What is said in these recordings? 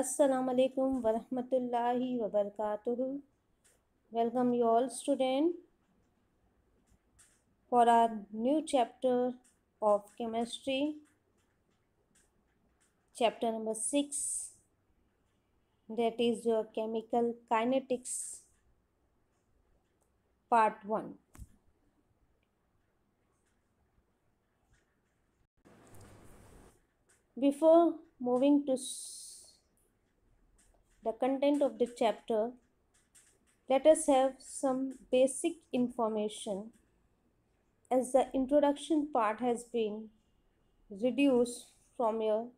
Assalamu alaikum wa rahmatullahi wa barakatuhu. Welcome you all student for our new chapter of chemistry, chapter number 6 that is your chemical kinetics part 1. Before moving to the content of the chapter, let us have some basic information. As the introduction part has been reduced from your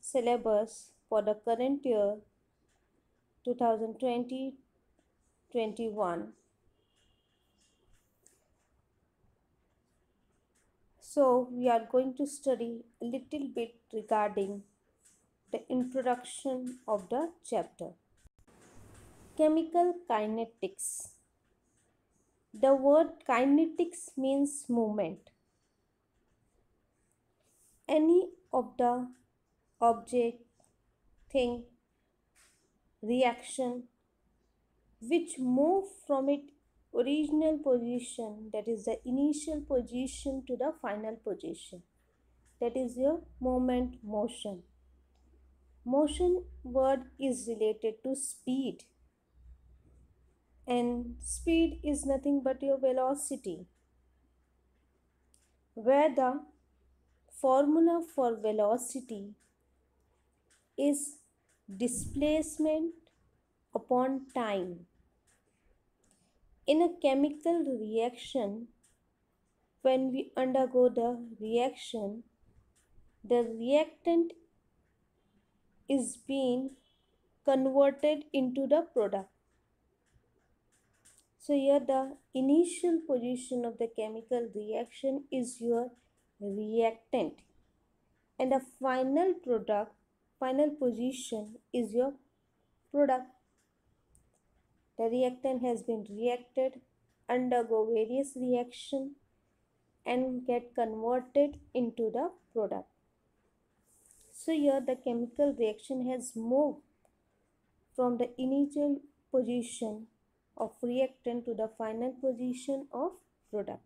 syllabus for the current year 2020 21 so we are going to study a little bit regarding the introduction of the chapter. Chemical kinetics. The word kinetics means movement. Any of the object thing reaction which move from its original position that is the initial position to the final position. That is your moment motion motion word is related to speed. And speed is nothing but your velocity. Where the formula for velocity is displacement upon time. In a chemical reaction when we undergo the reaction the reactant is being converted into the product. So here the initial position of the chemical reaction is your reactant. And the final product final position is your product. The reactant has been reacted undergo various reaction and get converted into the product so here the chemical reaction has moved from the initial position of reactant to the final position of product.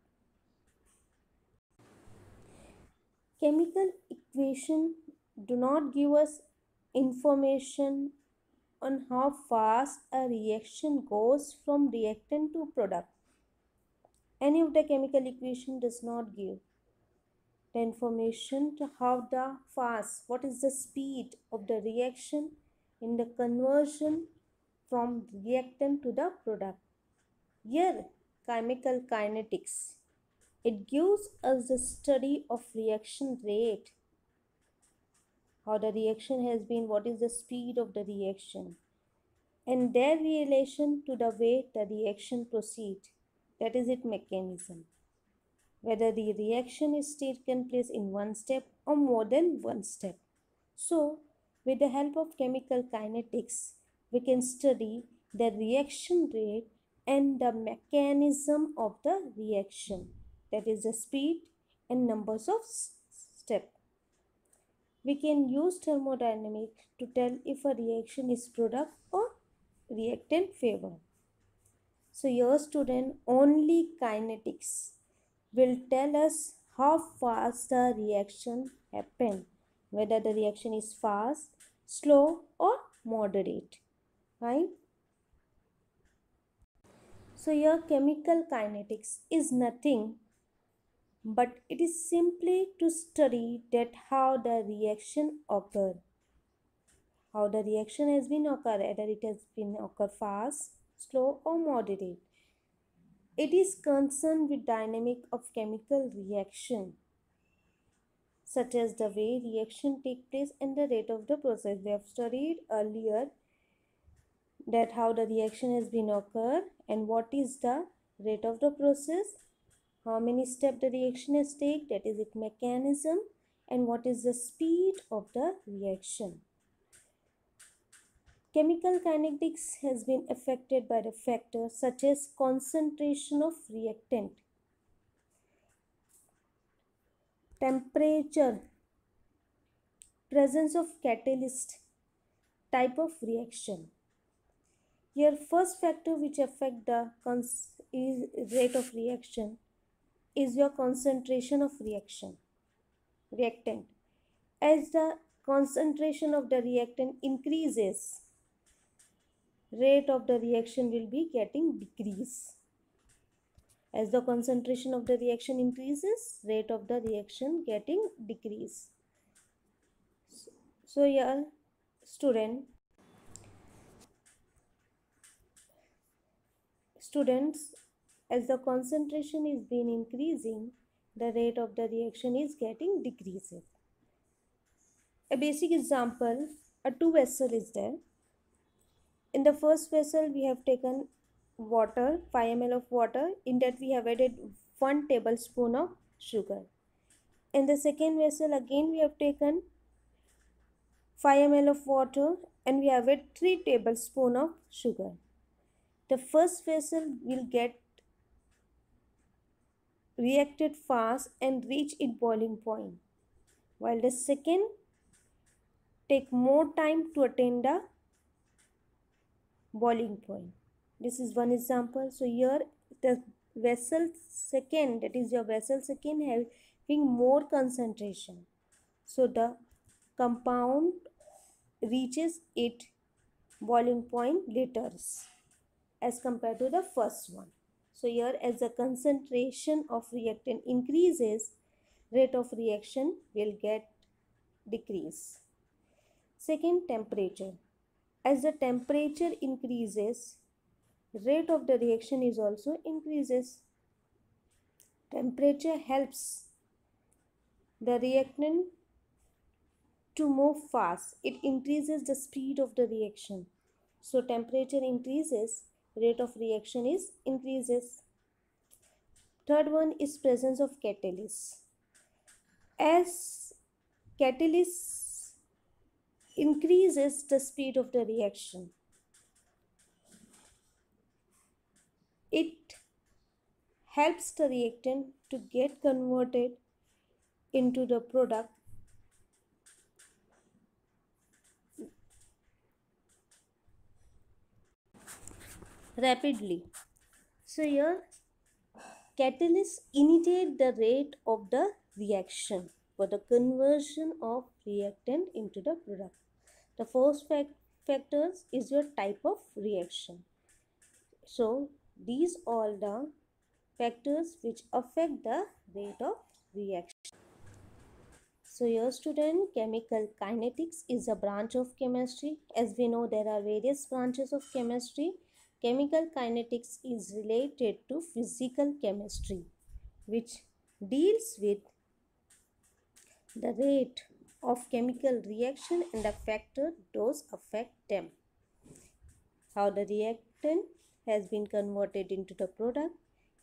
Chemical equation do not give us information on how fast a reaction goes from reactant to product. Any of the chemical equation does not give the information to how the fast, what is the speed of the reaction in the conversion from reactant to the product. Here, chemical kinetics. It gives us the study of reaction rate. How the reaction has been, what is the speed of the reaction, and their relation to the way the reaction proceed. That is its mechanism. Whether the reaction is taken place in one step or more than one step. So, with the help of chemical kinetics, we can study the reaction rate and the mechanism of the reaction that is the speed and numbers of step. We can use thermodynamics to tell if a reaction is product or reactant favor. So your student only kinetics will tell us how fast the reaction happen whether the reaction is fast slow or moderate right? So your chemical kinetics is nothing but it is simply to study that how the reaction occur. How the reaction has been occur whether it has been occur fast slow or moderate it is concerned with dynamic of chemical reaction such as the way reaction take place and the rate of the process. We have studied earlier that how the reaction has been occur and what is the rate of the process how many step the reaction has take that is its mechanism and what is the speed of the reaction chemical kinetics has been affected by the factors such as concentration of reactant temperature presence of catalyst type of reaction. Your first factor which affect the rate of reaction is your concentration of reaction reactant. As the concentration of the reactant increases, rate of the reaction will be getting decrease. As the concentration of the reaction increases, rate of the reaction getting decrease. So here student students as the concentration is been increasing the rate of the reaction is getting decreases. A basic example a two vessel is there. In the first vessel we have taken water 5 ml of water in that we have added 1 tablespoon of sugar. In the second vessel again we have taken 5 ml of water and we have added 3 tablespoon of sugar. The first vessel will get reacted fast and reach its boiling point while the second take more time to attain the boiling point this is one example so here the vessel second that is your vessel second having more concentration so the compound reaches its boiling point later as compared to the first one so here as the concentration of reactant increases, rate of reaction will get decrease. Second, temperature. As the temperature increases, rate of the reaction is also increases. Temperature helps the reactant to move fast. It increases the speed of the reaction. So temperature increases, rate of reaction is increases third one is presence of catalyst as catalyst increases the speed of the reaction it helps the reactant to get converted into the product rapidly. So here catalysts initiate the rate of the reaction for the conversion of reactant into the product. The first fact factors is your type of reaction. So these all the factors which affect the rate of reaction. So your student, chemical kinetics is a branch of chemistry. As we know, there are various branches of chemistry. Chemical kinetics is related to physical chemistry which deals with the rate of chemical reaction and the factor those affect them. How the reactant has been converted into the product.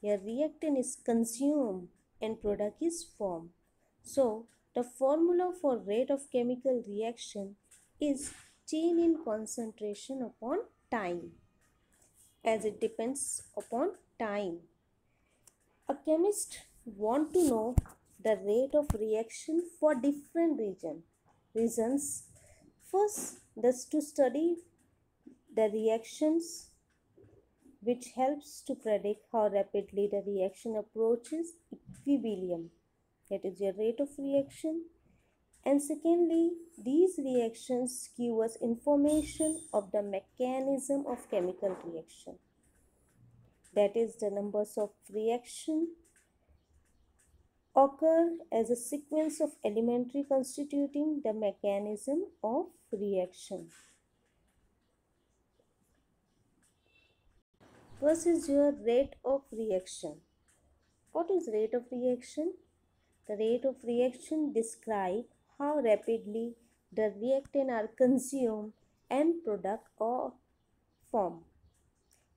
A reactant is consumed and product is formed. So, the formula for rate of chemical reaction is change in concentration upon time as it depends upon time. A chemist want to know the rate of reaction for different region, reasons. First, thus to study the reactions which helps to predict how rapidly the reaction approaches equilibrium. That is your rate of reaction and secondly, these reactions give us information of the mechanism of chemical reaction. That is the numbers of reaction occur as a sequence of elementary constituting the mechanism of reaction. First is your rate of reaction. What is rate of reaction? The rate of reaction describe how rapidly the reactant are consumed and product or form.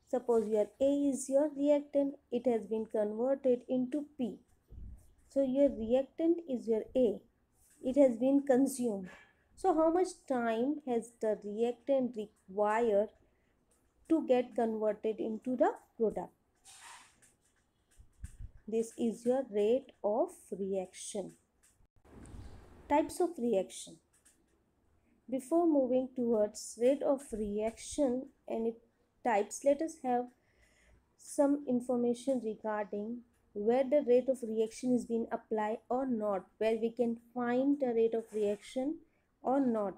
Suppose your A is your reactant, it has been converted into P. So your reactant is your A, it has been consumed. So how much time has the reactant required to get converted into the product? This is your rate of reaction. Types of reaction. before moving towards rate of reaction and types let us have some information regarding where the rate of reaction is being applied or not where we can find the rate of reaction or not.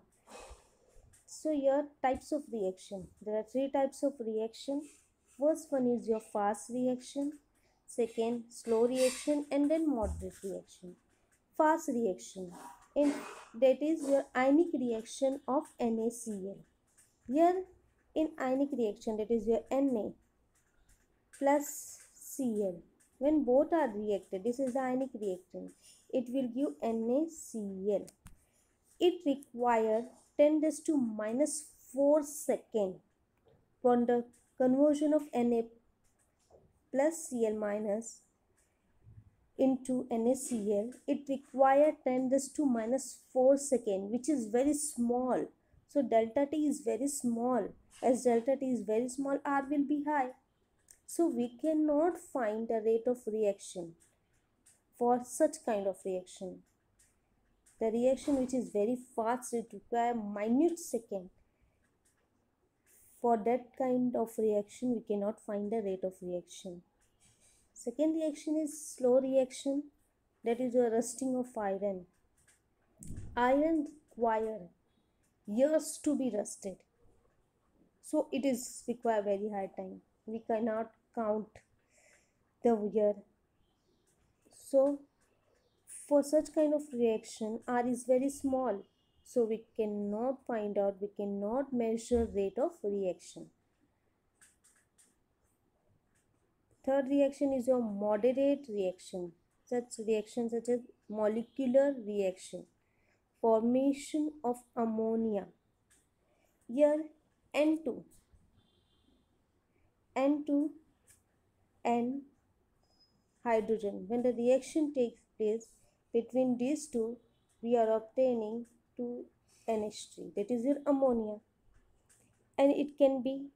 So here types of reaction. There are three types of reaction. First one is your fast reaction. Second slow reaction. And then moderate reaction. Fast reaction. In that is your ionic reaction of NaCl here in ionic reaction that is your Na plus Cl when both are reacted this is the ionic reaction it will give NaCl it requires 10 raised to minus 4 second for the conversion of Na plus Cl minus into NaCl, it requires 10 raised to minus 4 second, which is very small. So delta T is very small. As delta T is very small, R will be high. So we cannot find the rate of reaction for such kind of reaction. The reaction which is very fast, it requires minute second. For that kind of reaction, we cannot find the rate of reaction. Second reaction is slow reaction, that is a rusting of iron. Iron require years to be rusted. So it is require very high time. We cannot count the year. So for such kind of reaction r is very small. So we cannot find out we cannot measure rate of reaction. Third reaction is your moderate reaction. Such reaction such as molecular reaction formation of ammonia. Here n2 n2 and hydrogen when the reaction takes place between these two, we are obtaining 2NH3, that is your ammonia. And it can be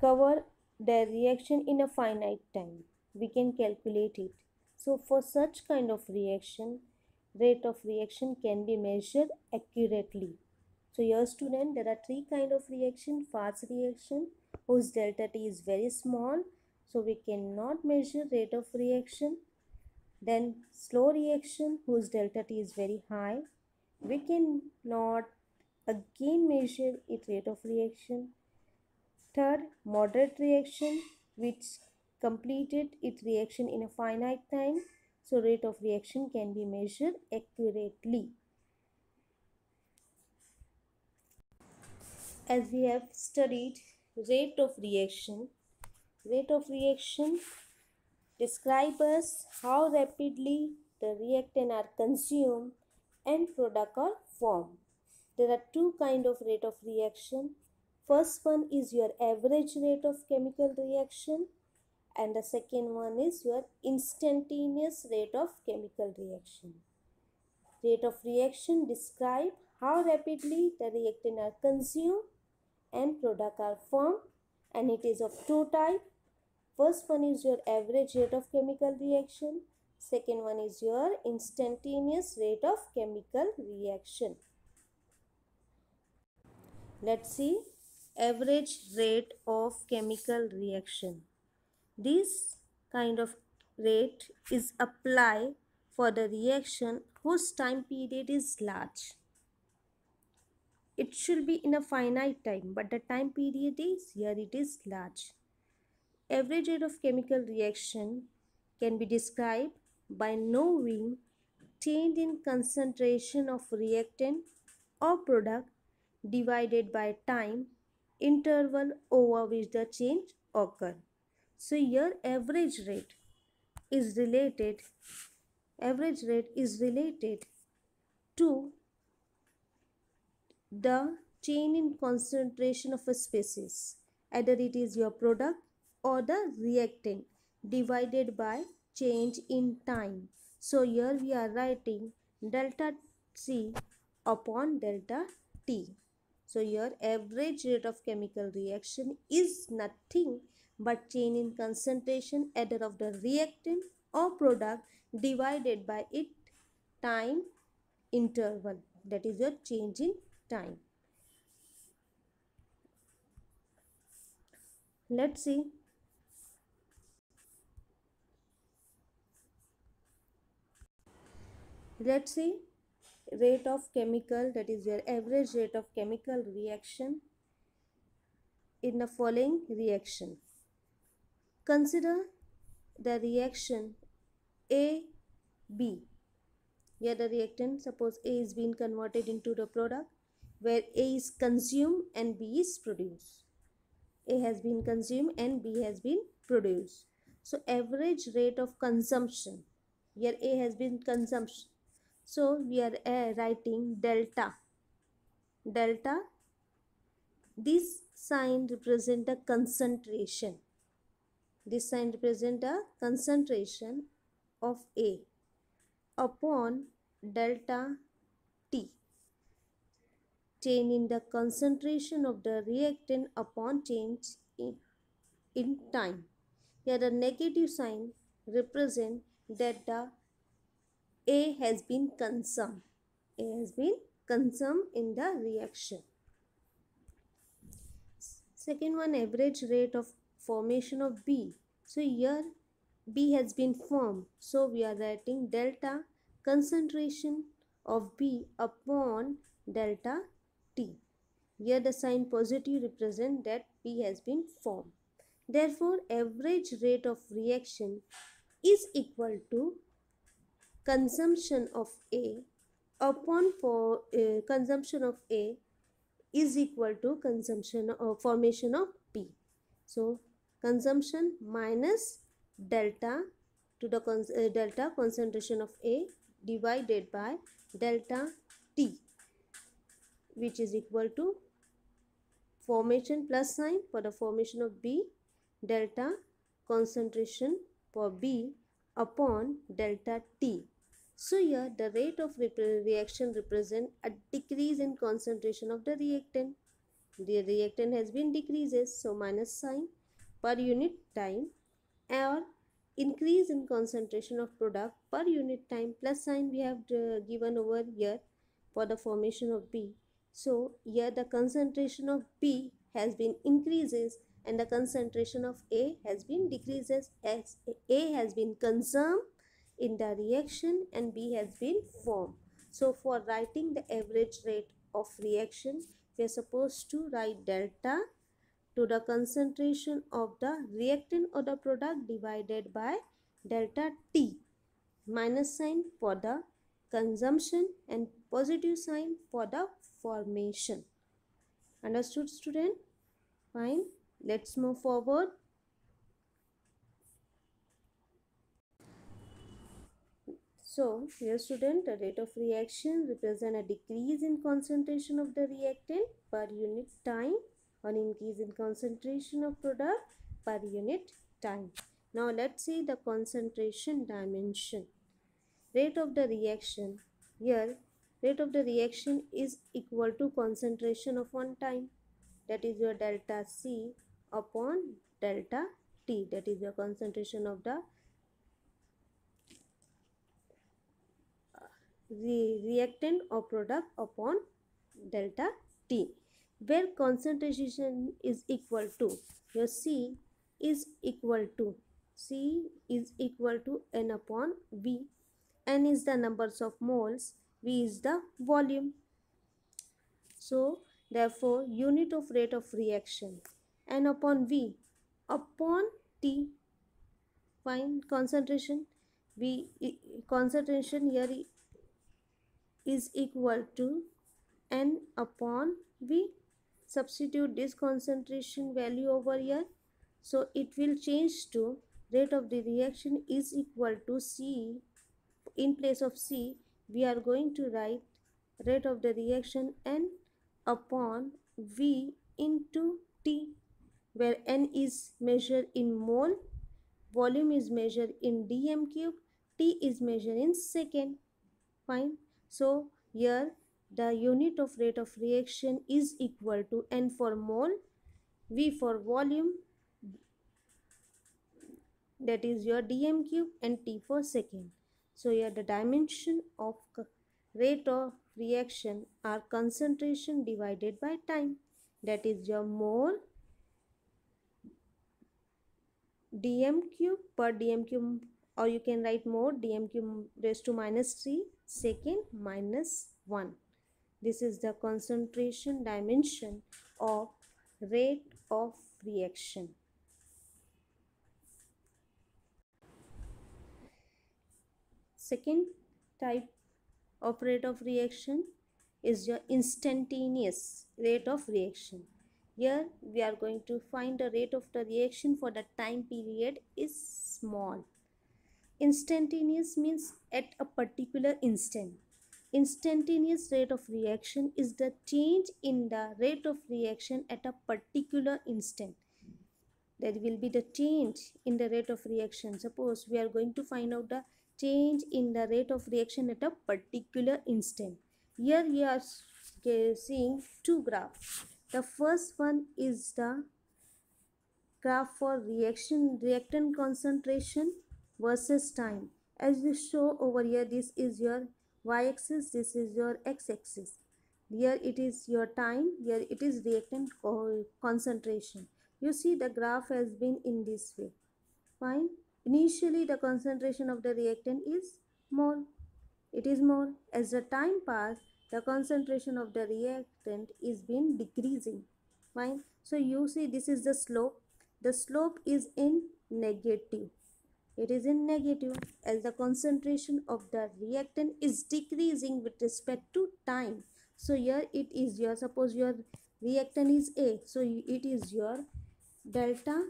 cover the reaction in a finite time. We can calculate it. So for such kind of reaction, rate of reaction can be measured accurately. So your student, there are three kind of reaction, fast reaction, whose delta T is very small. So we cannot measure rate of reaction then slow reaction whose delta T is very high. We cannot again measure its rate of reaction. Third, moderate reaction which completed its reaction in a finite time. So rate of reaction can be measured accurately. As we have studied rate of reaction, rate of reaction describe us how rapidly the reactant are consumed and product are formed. There are two kind of rate of reaction. First one is your average rate of chemical reaction and the second one is your instantaneous rate of chemical reaction. Rate of reaction describe how rapidly the reactant are consumed and product are formed and it is of two type First one is your average rate of chemical reaction. Second one is your instantaneous rate of chemical reaction. Let's see average rate of chemical reaction. This kind of rate is applied for the reaction whose time period is large. It should be in a finite time but the time period is here it is large. Average rate of chemical reaction can be described by knowing change in concentration of reactant or product divided by time interval over which the change occur. So your average rate is related average rate is related to the change in concentration of a species either it is your product or the reactant divided by change in time. So here we are writing delta C upon delta T. So your average rate of chemical reaction is nothing but change in concentration either of the reactant or product divided by it time interval. that is your change in time. Let's see. Let's see. Rate of chemical that is your average rate of chemical reaction in the following reaction. Consider the reaction a b. Here the reactant suppose a is being converted into the product where a is consumed and b is produced a has been consumed and b has been produced so average rate of consumption here a has been consumption so we are uh, writing delta. Delta. This sign represent a concentration. This sign represent a concentration of A upon delta T. Change in the concentration of the reactant upon change in, in time. Here the negative sign represent that the a has been consumed. A has been consumed in the reaction. Second one average rate of formation of B. So here B has been formed. So we are writing delta concentration of B upon delta Here the sign positive represent that P has been formed. Therefore average rate of reaction is equal to consumption of A upon for uh, consumption of A is equal to consumption or formation of P. So consumption minus delta to the con uh, delta concentration of A divided by delta T which is equal to formation plus sign for the formation of B delta concentration for B upon delta T. So here the rate of reaction represent a decrease in concentration of the reactant. The reactant has been decreases so minus sign per unit time or increase in concentration of product per unit time plus sign we have uh, given over here for the formation of B. So here the concentration of B has been increases and the concentration of A has been decreases as A has been consumed in the reaction and B has been formed. So for writing the average rate of reaction, we are supposed to write delta to the concentration of the reactant or the product divided by delta T minus sign for the consumption and positive sign for the formation. Understood student? Fine. Let's move forward. So, here student, the rate of reaction represent a decrease in concentration of the reactant per unit time or increase in concentration of product per unit time. Now, let's see the concentration dimension. Rate of the reaction. Here, rate of the reaction is equal to concentration of one time. That is your delta C upon delta T that is your concentration of the uh, the reactant or product upon delta T where concentration is equal to your C is equal to C is equal to N upon V N is the numbers of moles V is the volume so therefore unit of rate of reaction N upon V upon T. Find concentration. V concentration here is equal to N upon V. Substitute this concentration value over here. So it will change to rate of the reaction is equal to C. In place of C, we are going to write rate of the reaction N upon V into T where n is measured in mole, volume is measured in dm cube, t is measured in second. Fine. So here the unit of rate of reaction is equal to n for mole, v for volume that is your dm cube and t for second. So here the dimension of rate of reaction are concentration divided by time. That is your mole dm cube per dm cube or you can write more dm cube raised to minus 3 second minus 1. This is the concentration dimension of rate of reaction. Second type of rate of reaction is your instantaneous rate of reaction. Here we are going to find the rate of the reaction for the time period is small. Instantaneous means at a particular instant. Instantaneous rate of reaction is the change in the rate of reaction at a particular instant. There will be the change in the rate of reaction. Suppose we are going to find out the change in the rate of reaction at a particular instant. Here you are seeing two graphs. The first one is the graph for reaction reactant concentration versus time. As you show over here, this is your y-axis, this is your x-axis. Here it is your time, here it is reactant concentration. You see the graph has been in this way. Fine. Initially, the concentration of the reactant is more. It is more. As the time pass, the concentration of the reactant is been decreasing. Fine. So, you see this is the slope. The slope is in negative. It is in negative as the concentration of the reactant is decreasing with respect to time. So, here it is your, suppose your reactant is A. So, it is your delta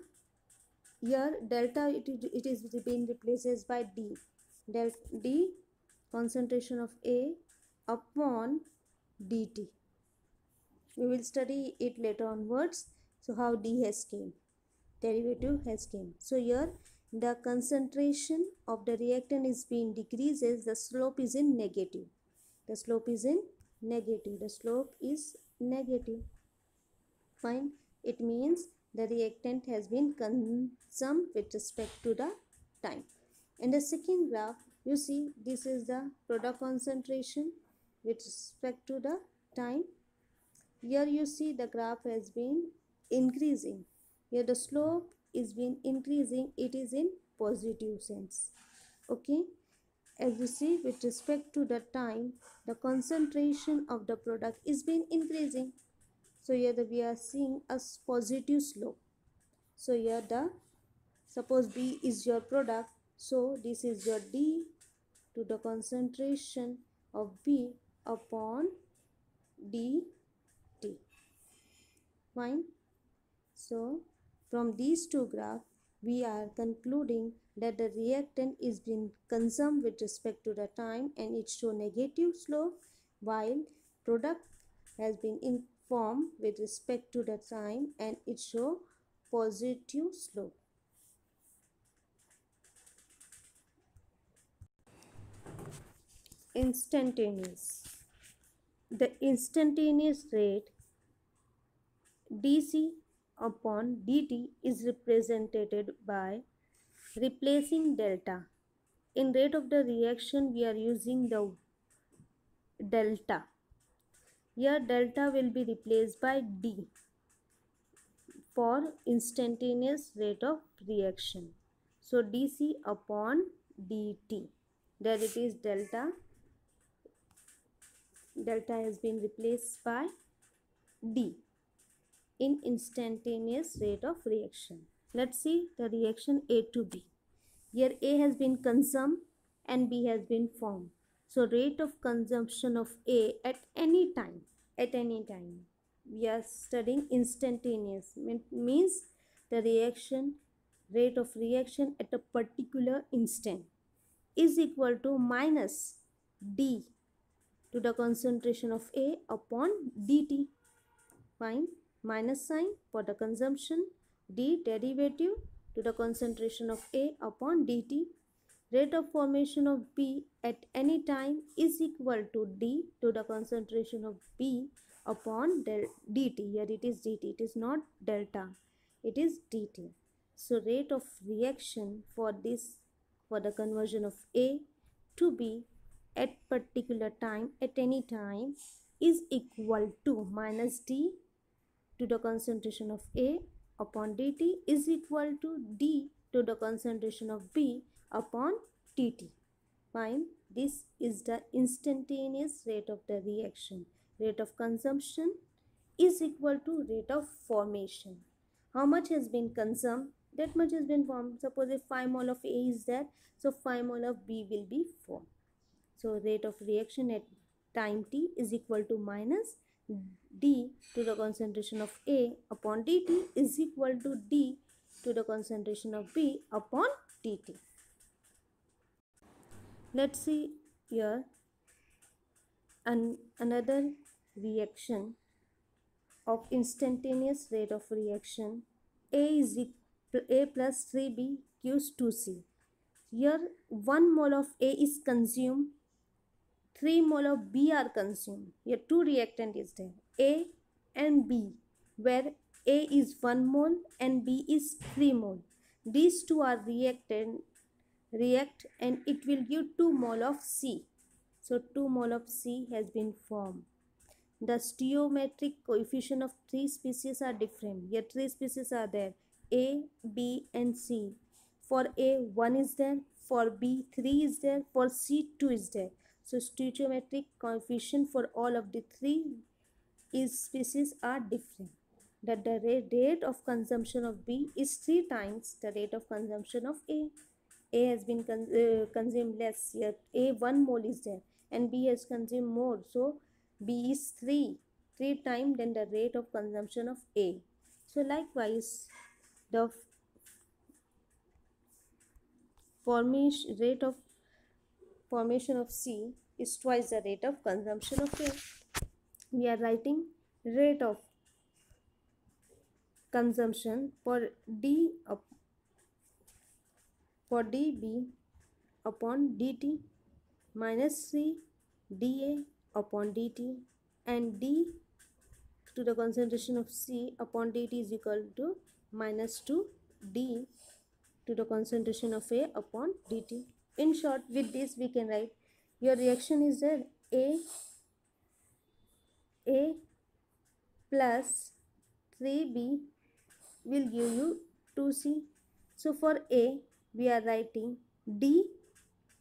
here delta it, it is being replaced by d. Del d concentration of a upon dt. We will study it later onwards. So how d has came. Derivative has came. So here the concentration of the reactant is being decreases the slope is in negative. The slope is in negative. The slope is negative. Fine. It means the reactant has been consumed with respect to the time. In the second graph, you see this is the product concentration with respect to the time. Here you see the graph has been increasing. Here the slope is been increasing. It is in positive sense. Okay. As you see with respect to the time, the concentration of the product is been increasing. So here the, we are seeing a positive slope. So here the suppose B is your product. So this is your D to the concentration of B upon dt. Fine. So from these two graphs we are concluding that the reactant is being consumed with respect to the time and it show negative slope while product has been in form with respect to the time and it show positive slope. Instantaneous. The instantaneous rate dc upon dt is represented by replacing delta. In rate of the reaction we are using the delta here delta will be replaced by D for instantaneous rate of reaction. So dC upon dt. There it is delta. Delta has been replaced by D in instantaneous rate of reaction. Let's see the reaction A to B. Here A has been consumed and B has been formed. So rate of consumption of A at any time at any time. We are studying instantaneous means the reaction rate of reaction at a particular instant is equal to minus d to the concentration of A upon dt. Fine. Minus sign for the consumption d derivative to the concentration of A upon dt rate of formation of B at any time is equal to D to the concentration of B upon del dt. Here it is dt. It is not delta. It is dt. So rate of reaction for this for the conversion of A to B at particular time at any time is equal to minus d to the concentration of A upon dt is equal to d to the concentration of B upon dt. Fine. This is the instantaneous rate of the reaction. Rate of consumption is equal to rate of formation. How much has been consumed? That much has been formed. Suppose if 5 mole of A is there, so 5 mole of B will be formed. So rate of reaction at time t is equal to minus d to the concentration of A upon dt is equal to d to the concentration of B upon dt. Let's see here an, another reaction of instantaneous rate of reaction A is equal A plus 3B gives 2C. Here 1 mole of A is consumed 3 mole of B are consumed. Here two reactant is there, A and B, where A is 1 mole and B is 3 mole. These two are reacted, react and it will give 2 mole of C. So 2 mole of C has been formed. The stoichiometric coefficient of three species are different. Here three species are there, A, B and C. For A, 1 is there. For B, 3 is there. For C, 2 is there. So stoichiometric coefficient for all of the three is species are different. That the rate of consumption of B is three times the rate of consumption of A. A has been con uh, consumed less. Yet A one mole is there and B has consumed more. So B is three three times than the rate of consumption of A. So likewise, the formation rate of formation of C is twice the rate of consumption of A. We are writing rate of consumption for D up for dB upon dt minus 3 dA upon dt and d to the concentration of C upon dt is equal to minus 2 d to the concentration of A upon dt. In short, with this we can write your reaction is there A A plus 3B will give you 2C. So for A we are writing D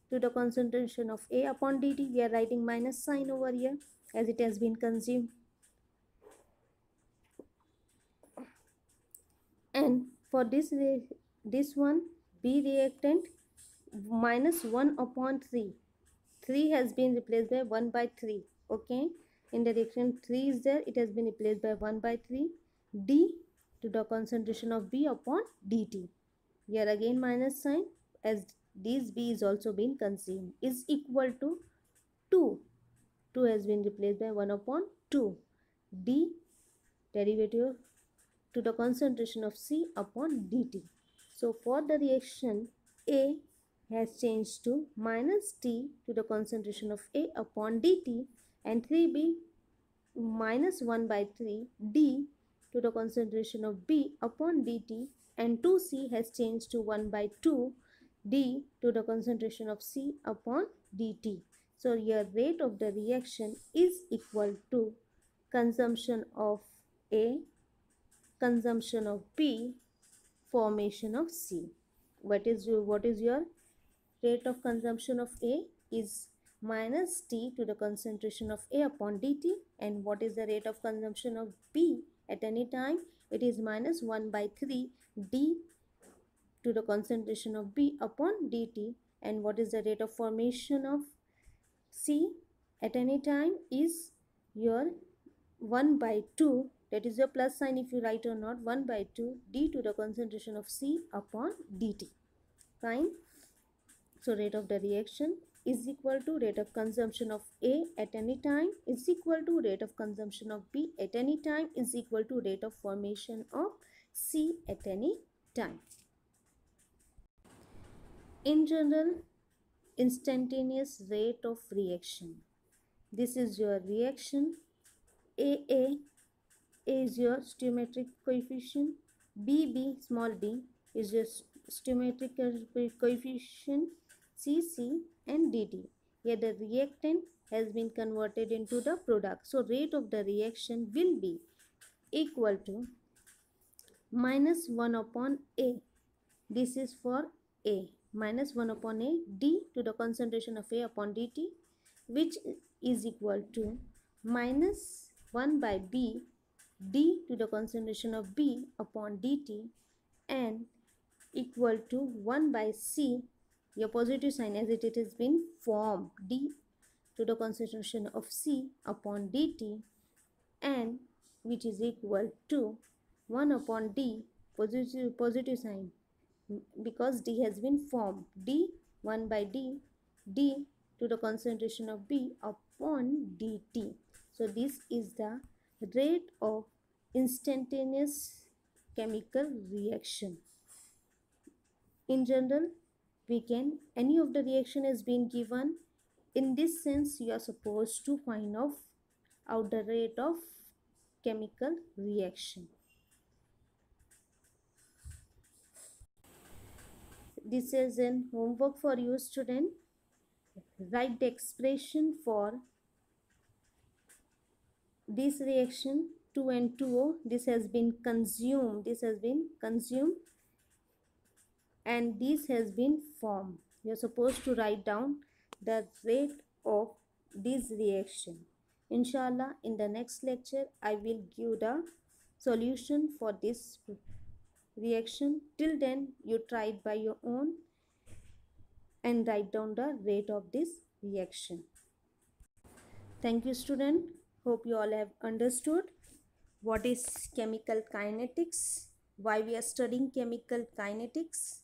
to the concentration of A upon dt we are writing minus sign over here as it has been consumed. And for this this one B reactant minus 1 upon 3 3 has been replaced by 1 by 3 okay? In the reaction 3 is there. It has been replaced by 1 by 3 d to the concentration of b upon dt here again minus sign as this b is also being consumed is equal to 2 2 has been replaced by 1 upon 2 d derivative to the concentration of c upon dt. So for the reaction a has changed to minus t to the concentration of A upon dt and 3b minus 1 by 3 d to the concentration of B upon dt and 2c has changed to 1 by 2 d to the concentration of C upon dt. So your rate of the reaction is equal to consumption of A, consumption of B, formation of C. What is your, what is your rate of consumption of A is minus T to the concentration of A upon dt and what is the rate of consumption of B at any time it is minus 1 by 3 D to the concentration of B upon dt. And what is the rate of formation of C at any time is your 1 by 2 that is your plus sign if you write or not. 1 by 2 d to the concentration of C upon dt. Fine. So rate of the reaction is equal to rate of consumption of A at any time is equal to rate of consumption of B at any time is equal to rate of formation of C at any time. In general, instantaneous rate of reaction. This is your reaction. AA is your stoichiometric coefficient. BB small b is your stoichiometric coefficient CC and DD. here the reactant has been converted into the product so rate of the reaction will be equal to minus 1 upon a. This is for a. Minus 1 upon a d to the concentration of a upon dt which is equal to minus 1 by b d to the concentration of b upon dt and equal to 1 by c. Your positive sign as it, it has been formed d to the concentration of c upon dt and which is equal to 1 upon d positive positive sign because D has been formed. D 1 by D, D to the concentration of B upon dt. So this is the rate of instantaneous chemical reaction. In general, we can, any of the reaction has been given. In this sense, you are supposed to find out, out the rate of chemical reaction. This is an homework for you student. Write the expression for this reaction 2 and 2o this has been consumed this has been consumed. And this has been formed. You're supposed to write down the rate of this reaction. Inshallah in the next lecture i will give the solution for this reaction. Till then, you try it by your own and write down the rate of this reaction. Thank you student. Hope you all have understood what is chemical kinetics, why we are studying chemical kinetics,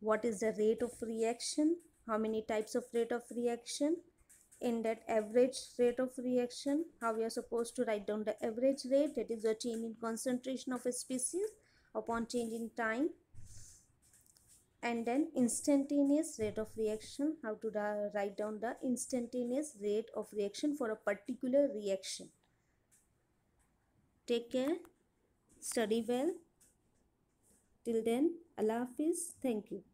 what is the rate of reaction, how many types of rate of reaction, in that average rate of reaction, how we are supposed to write down the average rate, that is the change in concentration of a species upon change in time and then instantaneous rate of reaction. How to write down the instantaneous rate of reaction for a particular reaction. Take care. Study well. Till then allah hafiz. Thank you